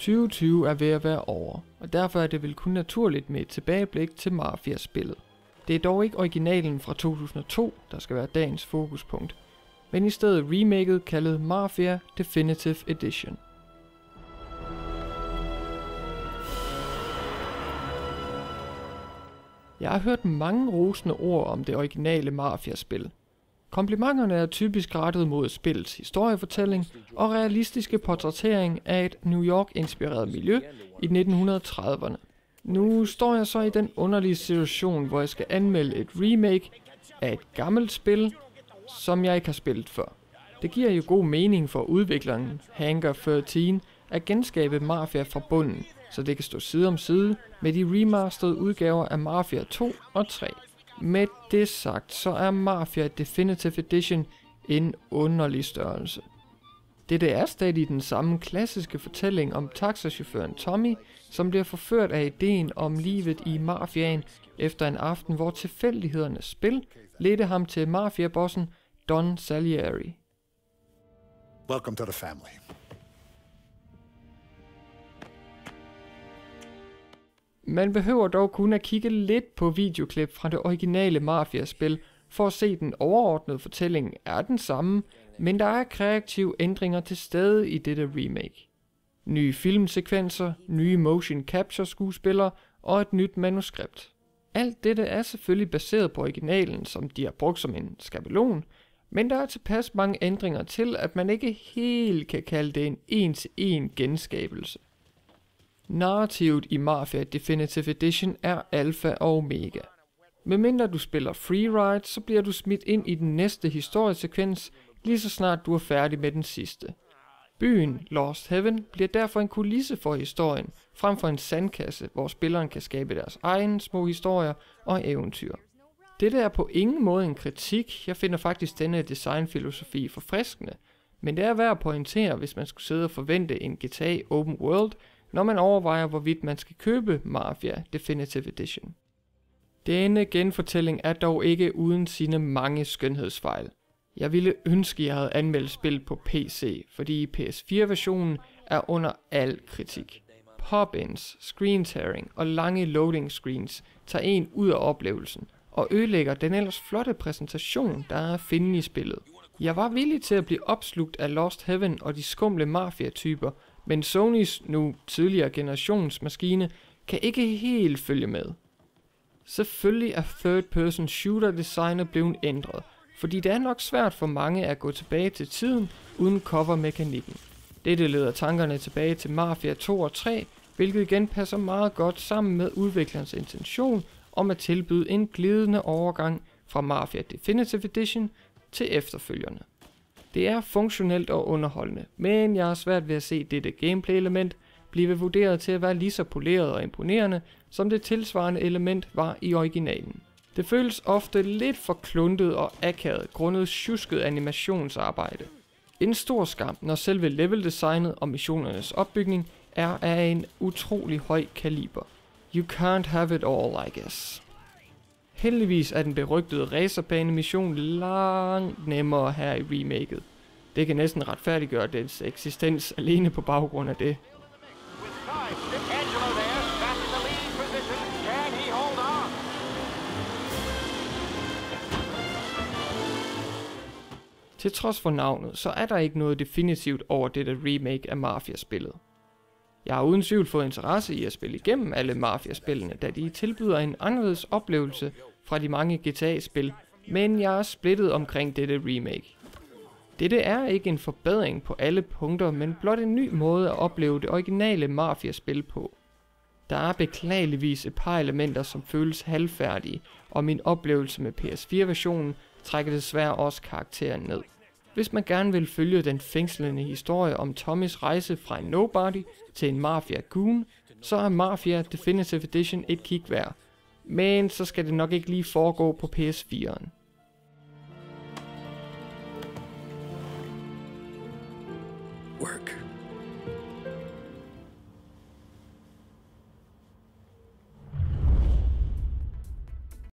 2020 er ved at være over, og derfor er det vel kun naturligt med et tilbageblik til Mafia-spillet. Det er dog ikke originalen fra 2002, der skal være dagens fokuspunkt, men i stedet remaket kaldet Mafia Definitive Edition. Jeg har hørt mange rosende ord om det originale Mafia-spil. Komplimenterne er typisk rettet mod spillets historiefortælling og realistiske portrættering af et New York-inspireret miljø i 1930'erne. Nu står jeg så i den underlige situation, hvor jeg skal anmelde et remake af et gammelt spil, som jeg ikke har spillet før. Det giver jo god mening for udvikleren Hangar 13 at genskabe Mafia fra bunden, så det kan stå side om side med de remasterede udgaver af Mafia 2 og 3. Med det sagt, så er Mafia Definitive Edition en underlig størrelse. Dette er stadig den samme klassiske fortælling om taxachaufføren Tommy, som bliver forført af ideen om livet i mafiaen efter en aften, hvor tilfældighedernes spil ledte ham til mafiabossen Don Salieri. Welcome to the family. Man behøver dog kun at kigge lidt på videoklip fra det originale Mafia-spil, for at se den overordnede fortælling er den samme, men der er kreative ændringer til stede i dette remake. Nye filmsekvenser, nye motion capture skuespillere og et nyt manuskript. Alt dette er selvfølgelig baseret på originalen, som de har brugt som en skabelon, men der er tilpas mange ændringer til, at man ikke helt kan kalde det en en-til-en genskabelse. Narrativet i Mafia Definitive Edition er alfa og omega. Medmindre du spiller freeride, så bliver du smidt ind i den næste historiesekvens, lige så snart du er færdig med den sidste. Byen Lost Heaven bliver derfor en kulisse for historien, frem for en sandkasse, hvor spilleren kan skabe deres egne små historier og eventyr. Dette er på ingen måde en kritik, jeg finder faktisk denne designfilosofi forfriskende, men det er værd at pointere, hvis man skulle sidde og forvente en GTA Open World, når man overvejer, hvorvidt man skal købe Mafia Definitive Edition. Denne genfortælling er dog ikke uden sine mange skønhedsfejl. Jeg ville ønske, jeg havde anmeldt spil på PC, fordi PS4-versionen er under al kritik. Pop-ins, screen tearing og lange loading screens tager en ud af oplevelsen og ødelægger den ellers flotte præsentation, der er at finde i spillet. Jeg var villig til at blive opslugt af Lost Heaven og de skumle mafia-typer, men Sonys nu tidligere generations maskine kan ikke helt følge med. Selvfølgelig er third person shooter designet blevet ændret, fordi det er nok svært for mange at gå tilbage til tiden uden cover-mekanikken. Dette leder tankerne tilbage til Mafia 2 og 3, hvilket igen passer meget godt sammen med udviklerens intention om at tilbyde en glidende overgang fra Mafia Definitive Edition til efterfølgerne. Det er funktionelt og underholdende, men jeg har svært ved at se dette gameplay-element blive vurderet til at være lige så poleret og imponerende, som det tilsvarende element var i originalen. Det føles ofte lidt for kluntet og akavet grundet tjusket animationsarbejde. En stor skam, når selve leveldesignet og missionernes opbygning er af en utrolig høj kaliber. You can't have it all, I guess. Heldigvis er den berygtede racerbane mission langt nemmere her i remaket. Det kan næsten retfærdiggøre dens eksistens alene på baggrund af det. Til trods for navnet, så er der ikke noget definitivt over dette remake af Mafia-spillet. Jeg har uden tvivl fået interesse i at spille igennem alle Mafia-spillene, da de tilbyder en anderledes oplevelse fra de mange GTA-spil, men jeg er splittet omkring dette remake. Dette er ikke en forbedring på alle punkter, men blot en ny måde at opleve det originale Mafia-spil på. Der er beklageligvis et par elementer, som føles halvfærdige, og min oplevelse med PS4-versionen trækker desværre også karakteren ned. Hvis man gerne vil følge den fængslende historie om Tommys rejse fra en nobody til en mafia goon, så er Mafia Definitive Edition et kig værd men så skal det nok ikke lige foregå på PS4'en. Work.